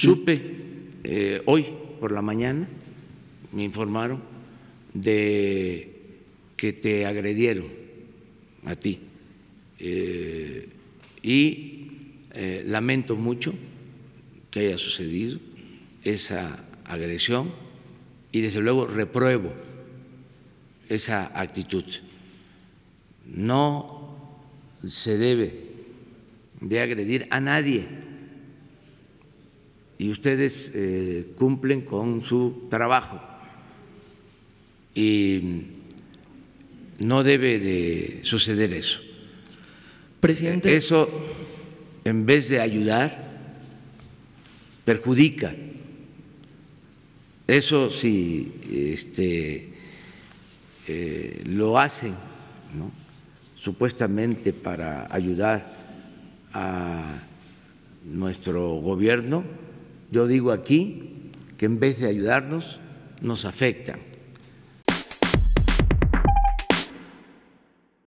Supe eh, hoy por la mañana, me informaron de que te agredieron a ti eh, y eh, lamento mucho que haya sucedido esa agresión y desde luego repruebo esa actitud. No se debe de agredir a nadie y ustedes eh, cumplen con su trabajo y no debe de suceder eso. Presidente. Eso, en vez de ayudar, perjudica. Eso si este, eh, lo hacen ¿no? supuestamente para ayudar a nuestro gobierno, yo digo aquí que en vez de ayudarnos, nos afectan